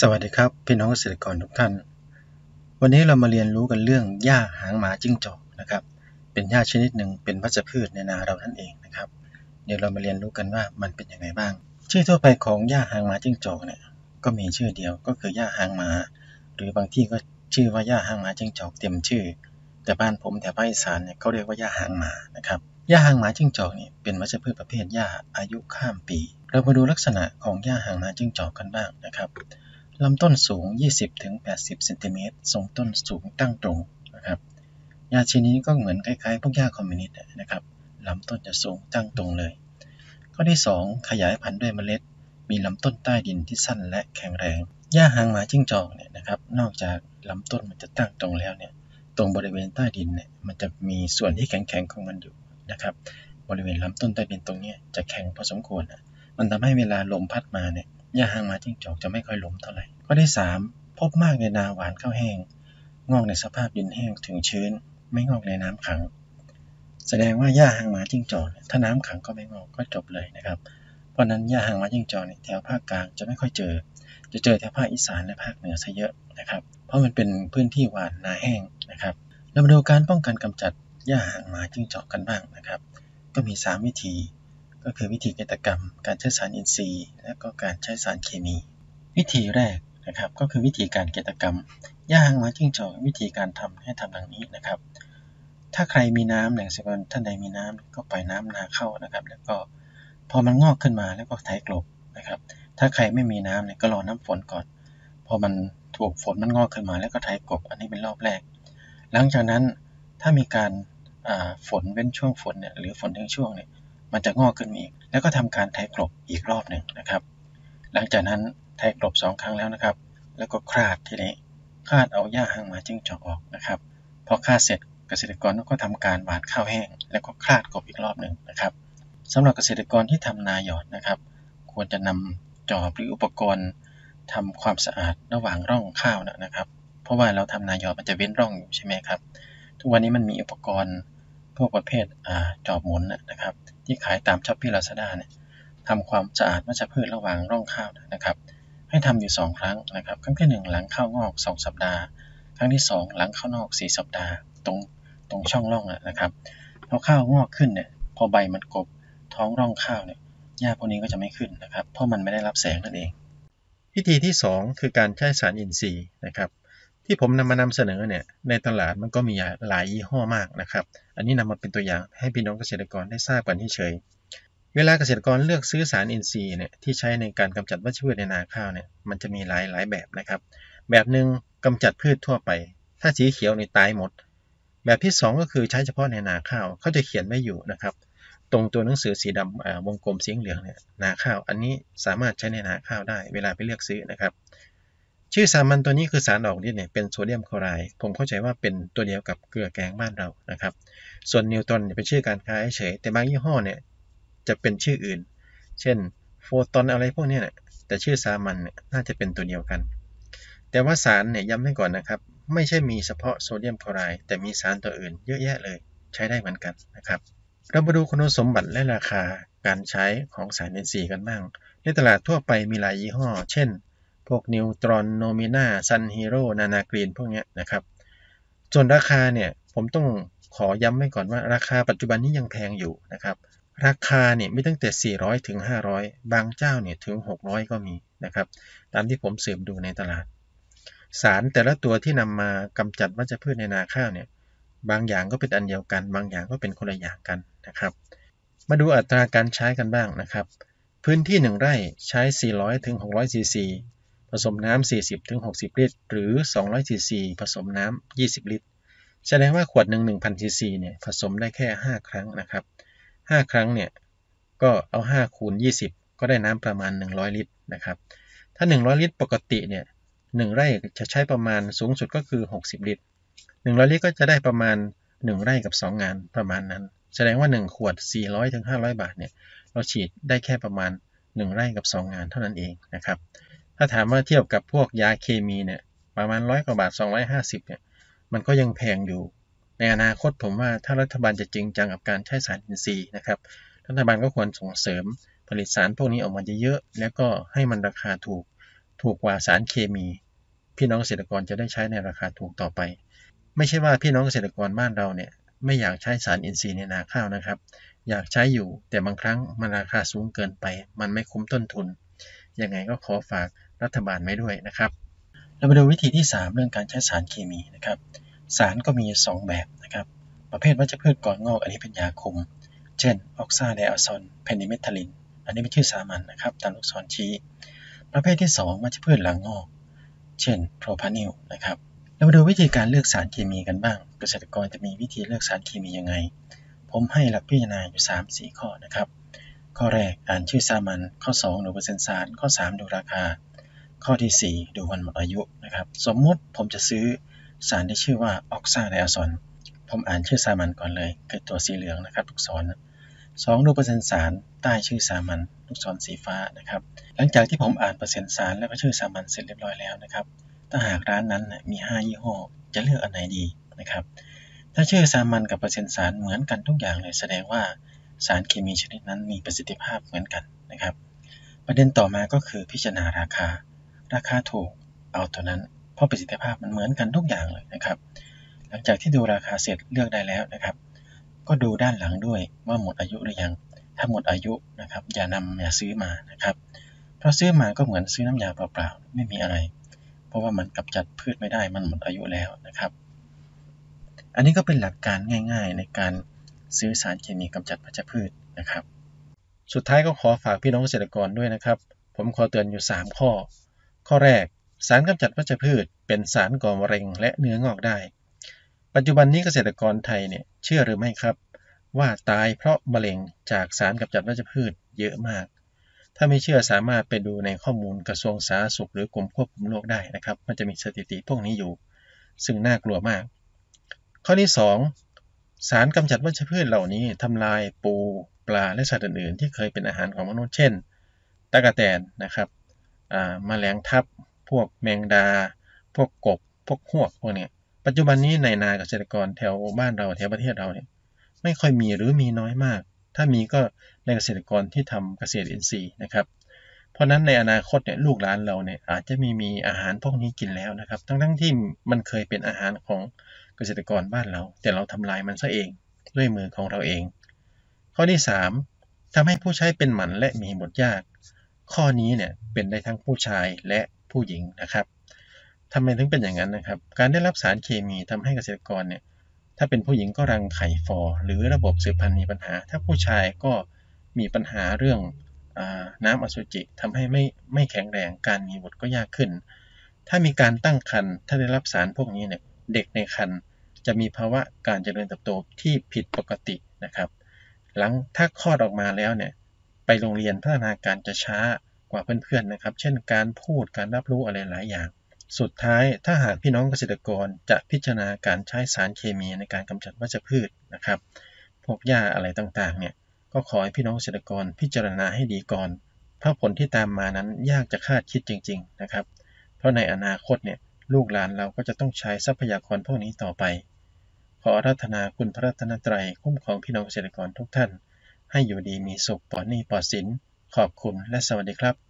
สวัสดีครับ พี่น้องเกษตรกรทุกท่าน วันนี้เรามาเรียนรู้กันเรื่องหญ้าหางหมาจิ้งจอกนะครับ เป็นหญ้าชนิดหนึ่งเป็นวัชพืชในนาเรานั่นเองนะครับ เดี๋ยวเรามาเรียนรู้กันว่ามันเป็นยังไงบ้าง ชื่อทั่วไปของหญ้าหางหมาจิ้งจอกเนี่ยก็มีชื่อเดียวก็คือหญ้าหางหมา หรือบางที่ก็ชื่อว่าหญ้าหางหมาจิ้งจอกเต็มชื่อ แต่บ้านผมแถวภาคอีสานเนี่ยเขาเรียกว่าหญ้าหางหมานะครับหญ้าหางหมาจิ้งจอกนี่เป็นวัชพืชประเภทหญ้าอายุข้ามปี เรามาดูลักษณะของหญ้าหางหมาจิ้งจอกกันบ้างนะครับ ลำต้นสูง 20-80 เซนติเมตรทรงต้นสูงตั้งตรงนะครับหญ้าชนิดนี้ก็เหมือนคล้ายๆ พวกหญ้าคอมมิวนิสต์นะครับลำต้นจะสูงตั้งตรงเลย ข้อที่ 2 ขยายพันธุ์ด้วยเมล็ด มีลำต้นใต้ดินที่สั้นและแข็งแรงหญ้าหางหมาจิ้งจอกเนี่ยนะครับ นอกจากลำต้นมันจะตั้งตรงแล้วเนี่ย ตรงบริเวณใต้ดินเนี่ยมันจะมีส่วนที่แข็งๆของมันอยู่นะครับ บริเวณลำต้นใต้ดินตรงนี้จะแข็งพอสมควรนะมันทำให้เวลาลมพัดมาเนี่ย หญ้าหางหมาจิ้งจอกจะไม่ค่อยล้มเท่าไหร่ ข้อที่ 3 พบมากในนาหวานข้าวแห้ง งอกในสภาพดินแห้งถึงชื้น ไม่งอกในน้ำขัง แสดงว่าหญ้าหางหมาจิ้งจอกถ้าน้ำขังก็ไม่งอกก็จบเลยนะครับ เพราะนั้นหญ้าหางหมาจิ้งจอกเนี่ยแถวภาคกลางจะไม่ค่อยเจอ จะเจอแถวภาคอีสานและภาคเหนือซะเยอะนะครับ เพราะมันเป็นพื้นที่หวานนาแห้งนะครับ เรามาดูการป้องกันกำจัดหญ้าหางหมาจิ้งจอกกันบ้างนะครับ ก็มี 3 วิธี ก็คือวิธีเกษตรกรรม การใช้สารอินทรีย์ และก็การใช้สารเคมี วิธีแรกนะครับก็คือวิธีการเกษตรกรรมหญ้าหางหมาจิ้งจอกวิธีการทำให้ทำดังนี้นะครับ ถ้าใครมีน้ำอย่างเช่นท่านใดมีน้ำก็ปล่อยน้ำนาเข้านะครับ แล้วก็พอมันงอกขึ้นมาแล้วก็ไถกลบนะครับ ถ้าใครไม่มีน้ำเนี่ยก็รอน้ำฝนก่อน พอมันถูกฝนมันงอกขึ้นมาแล้วก็ไถกลบอันนี้เป็นรอบแรก หลังจากนั้นถ้ามีการฝนเว้นช่วงฝนเนี่ยหรือฝนทิ้งช่วงเนี่ย มันจะงอกขึ้นอีก แล้วก็ทำการไถกลบอีกรอบหนึ่งนะครับ หลังจากนั้นไถกลบสองครั้งแล้วนะครับ แล้วก็คลาดทีนี้คลาดเอาหญ้าหางหมาจิ้งจอกออกนะครับพอคลาดเสร็จเกษตรกรก็ทำการหว่านข้าวแห้ง แล้วก็คลาดกบอีกรอบหนึ่งนะครับสำหรับเกษตรกรที่ทำนาหยอดนะครับ ควรจะนำจอบหรืออุปกรณ์ทำความสะอาดระหว่างร่องข้าวนะครับ เพราะว่าเราทำนาหยอดมันจะเว้นร่องอยู่ใช่ไหมครับ ทุกวันนี้มันมีอุปกรณ์ พวกประเภทอจอบหมุนนะครับ ที่ขายตามช้อปปี้ลาซาด้าเนี่ยทำความสะอาดวัชพืชระหว่างร่องข้าวนะครับ ให้ทำอยู่ 2 ครั้งนะครับ ครั้งที่ 1 หลังข้าวงอก 2 สัปดาห์ ครั้งที่ 2 หลังข้าวนอก 4 สัปดาห์ ตรงตรงช่องร่องนะครับพอข้าวงอกขึ้นเนี่ยพอใบมันกบท้องร่องข้าวเนี่ยหญ้าพวกนี้ก็จะไม่ขึ้นนะครับ เพราะมันไม่ได้รับแสงนั่นเอง วิธีที่ 2 คือการใช้สารอินทรีย์นะครับ ที่ผมนำมานำเสนอเนี่ยในตลาดมันก็มีหลายยี่ห้อมากนะครับ อันนี้นำมาเป็นตัวอย่างให้พี่น้องเกษตรกรได้ทราบกันที่เฉยเวลาเกษตรกรเลือกซื้อสารอินทรีย์เนี่ยที่ใช้ในการกำจัดวัชพืชในนาข้าวเนี่ยมันจะมีหลายหลายแบบนะครับ แบบหนึ่งกำจัดพืชทั่วไป ถ้าสีเขียวในตายหมด แบบที่ 2 ก็คือใช้เฉพาะในนาข้าวเขาจะเขียนไว้อยู่นะครับ ตรงตัวหนังสือสีดำวงกลมสีเหลืองเนี่ยนาข้าว อันนี้สามารถใช้ในนาข้าวได้ เวลาไปเลือกซื้อนะครับ ชื่อสามัญตัวนี้คือสารออกฤทธิ์เนี่ยเป็นโซเดียมคลอไรด์ผมเข้าใจว่าเป็นตัวเดียวกับเกลือแกงบ้านเรานะครับ ส่วนนิวตรอนเป็นชื่อการค้าเฉยแต่บางยี่ห้อเนี่ยจะเป็นชื่ออื่น เช่นโฟตอนอะไรพวกนี้เนี่ยแต่ชื่อสามัญเนี่ยน่าจะเป็นตัวเดียวกัน แต่ว่าสารเนี่ยย้ำให้ก่อนนะครับ ไม่ใช่มีเฉพาะโซเดียมคลอไรด์แต่มีสารตัวอื่นเยอะแยะเลยใช้ได้เหมือนกันนะครับ เรามาดูคุณสมบัติและราคาการใช้ของสารอินทรีย์กันบ้าง ในตลาดทั่วไปมีหลายยี่ห้อ เช่น พวกนิวตรอนโนมินาซันฮีโร่นานากรีนพวกนี้นะครับ ส่วนราคาเนี่ยผมต้องขอย้ำไว้ก่อนว่าราคาปัจจุบันนี้ยังแพงอยู่นะครับ ราคาเนี่ยไม่ตั้งแต่ 400 ถึง 500 บางเจ้าเนี่ยถึง 600 ก็มีนะครับ ตามที่ผมสืบดูในตลาด สารแต่ละตัวที่นำมากำจัดวัชพืชในนาข้าวเนี่ยบางอย่างก็เป็นอันเดียวกัน บางอย่างก็เป็นคนละอย่างกันนะครับ มาดูอัตราการใช้กันบ้างนะครับ พื้นที่ 1 ไร่ใช้ 400 ถึง 600ซีซี สมน้ำ40-60 ลิตร หรือ 200ซีซีผสมน้ำ20 ลิตร แสดงว่าขวดหนึ่ง1,000ซีซีเนี่ยผสมได้แค่ 5 ครั้งนะครับ 5 ครั้งเนี่ยก็เอา 5 คูณ 20 ก็ได้น้ำประมาณ 100 ลิตรนะครับ ถ้า 100 ลิตรปกติเนี่ย1ไร่จะใช้ประมาณสูงสุดก็คือ 60 ลิตร 100 ลิตรก็จะได้ประมาณ 1 ไร่กับ 2 งานประมาณนั้น แสดงว่า 1 ขวด 400-500 บาทเนี่ยเราฉีดได้แค่ประมาณ 1 ไร่กับ 2 งานเท่านั้นเองนะครับ ถ้าถามว่าเทียบกับพวกยาเคมีเนี่ยประมาณร้อยกว่าบาท 250เนี่ยมันก็ยังแพงอยู่ ในอนาคตผมว่าถ้ารัฐบาลจะจริงจังกับการใช้สารอินทรีย์นะครับรัฐบาลก็ควรส่งเสริมผลิตสารพวกนี้ออกมาเยอะๆแล้วก็ให้มันราคาถูกถูกกว่าสารเคมี พี่น้องเกษตรกรจะได้ใช้ในราคาถูกต่อไป ไม่ใช่ว่าพี่น้องเกษตรกรบ้านเราเนี่ยไม่อยากใช้สารอินทรีย์ในนาข้าวนะครับ อยากใช้อยู่แต่บางครั้งมันราคาสูงเกินไป มันไม่คุ้มต้นทุนยังไงก็ขอฝาก รัฐบาลไว้ด้วยนะครับ เรามาดูวิธีที่ 3 เรื่องการใช้สารเคมีนะครับ สารก็มี 2 แบบนะครับ ประเภทวัชพืชก่อนงอกอันนี้เป็นยาคุม เช่นออกซาไดอะซอนเพนดิเมทาลิน อันนี้เป็นชื่อสามัญนะครับตามลูกศรชี้ ประเภทที่ 2 วัชพืชหลังงอก เช่นโพรพานิลนะครับเรามาดูวิธีการเลือกสารเคมีกันบ้าง เกษตรกรจะมีวิธีเลือกสารเคมียังไง ผมให้หลักพิจารณาอยู่ 3-4 ข้อนะครับ ข้อแรกอ่านชื่อสามัญ ข้อ 2 ดูเปอร์เซ็นต์สาร ข้อ 3 ดูราคา ข้อที่ 4 ดูวันหมดอายุนะครับสมมุติผมจะซื้อสารที่ชื่อว่าออกซาไดอะซอนผมอ่านชื่อสามัญก่อนเลยคือตัวสีเหลืองนะครับลูกศรสองดูเปอร์เซ็นต์สารใต้ชื่อสามัญลูกศรสีฟ้านะครับหลังจากที่ผมอ่านเปอร์เซ็นต์สารแล้วก็ชื่อสามัญเสร็จเรียบร้อยแล้วนะครับถ้าหากร้านนั้นมี 5 ยี่ห้อจะเลือกอันไหนดีนะครับถ้าชื่อสามัญกับเปอร์เซ็นต์สารเหมือนกันทุกอย่างเลยแสดงว่าสารเคมีชนิดนั้นมีประสิทธิภาพเหมือนกันนะครับประเด็นต่อมาก็คือพิจารณาราคา ราคาถูกเอาตัวนั้น เพราะประสิทธิภาพมันเหมือนกันทุกอย่างเลยนะครับ หลังจากที่ดูราคาเสร็จเลือกได้แล้วนะครับ ก็ดูด้านหลังด้วยว่าหมดอายุหรือยัง ถ้าหมดอายุนะครับ อย่านำอย่าซื้อมานะครับ เพราะซื้อมาก็เหมือนซื้อน้ำยาเปล่าๆไม่มีอะไร เพราะว่ามันกำจัดพืชไม่ได้มันหมดอายุแล้วนะครับ อันนี้ก็เป็นหลักการง่าย ๆ ในการซื้อสารเคมีกำจัดวัชพืชนะครับ สุดท้ายก็ขอฝากพี่น้องเกษตรกรด้วยนะครับ ผมขอเตือนอยู่ 3 ข้อ ข้อแรก สารกำจัดวัชพืช เป็นสารก่อมะเร็งและเนื้องอกได้ ปัจจุบันนี้เกษตรกรไทยเนี่ยเชื่อหรือไม่ครับ ว่าตายเพราะมะเร็งจากสารกำจัดวัชพืชเยอะมาก ถ้าไม่เชื่อสามารถไปดูในข้อมูลกระทรวงสาธารณสุขหรือกรมควบคุมโรคได้นะครับ มันจะมีสถิติพวกนี้อยู่ ซึ่งน่ากลัวมาก ข้อที่ 2 สารกำจัดวัชพืชเหล่านี้ทำลายปูปลาและสัตว์อื่นๆ ที่เคยเป็นอาหารของมนุษย์เช่นตะกะแตนนะครับ แมลงทับ พวกแมงดา พวกกบ พวกหวกพวกนี้ปัจจุบันนี้ในนาเกษตรกรแถวบ้านเราแถวประเทศเราเนี่ยไม่ค่อยมีหรือมีน้อยมาก ถ้ามีก็ในเกษตรกรที่ทำเกษตรอินทรีย์นะครับ เพราะนั้นในอนาคตเนี่ยลูกหลานเราเนี่ยอาจจะมีมีอาหารพวกนี้กินแล้วนะครับ ทั้งทั้งที่มันเคยเป็นอาหารของเกษตรกรบ้านเรา แต่เราทำลายมันซะเองด้วยมือของเราเอง ข้อที่ 3ทำให้ผู้ใช้เป็นหมันและมีบทยาก ข้อนี้เนี่ยเป็นได้ทั้งผู้ชายและผู้หญิงนะครับทำไมถึงเป็นอย่างนั้นนะครับ การได้รับสารเคมีทำให้เกษตรกรเนี่ยถ้าเป็นผู้หญิงก็รังไข่ฟอ หรือระบบสืบพันธุ์มีปัญหา ถ้าผู้ชายก็มีปัญหาเรื่องอน้ำอสุจิทำให้ไม่ไม่แข็งแรงการมีบุตรก็ยากขึ้น ถ้ามีการตั้งครรภ์ถ้าได้รับสารพวกนี้เนี่ยเด็กในครรภ์จะมีภาวะการเจริญเติบโตที่ผิดปกตินะครับ หลังถ้าคลอดออกมาแล้วเนี่ย ไปโรงเรียนพัฒนาการจะช้ากว่าเพื่อนๆนะครับ เช่นการพูดการรับรู้อะไรหลายอย่าง สุดท้ายถ้าหากพี่น้องเกษตรกรจะพิจารณาการใช้สารเคมีในการกำจัดวัชพืชนะครับ พวกหญ้าอะไรต่างๆเนี่ยก็ขอให้พี่น้องเกษตรกรพิจารณาให้ดีก่อน เพราะผลที่ตามมานั้นยากจะคาดคิดจริง ๆนะครับ เพราะในอนาคตเนี่ยลูกหลานเราก็จะต้องใช้ทรัพยากรพวกนี้ต่อไป ขอรัตนาคุณพระรัตนตรัยคุ้มครองพี่น้องเกษตรกรทุกท่าน ให้อยู่ดีมีสุขปลอดหนี้ปลอดสิน ขอบคุณและสวัสดีครับ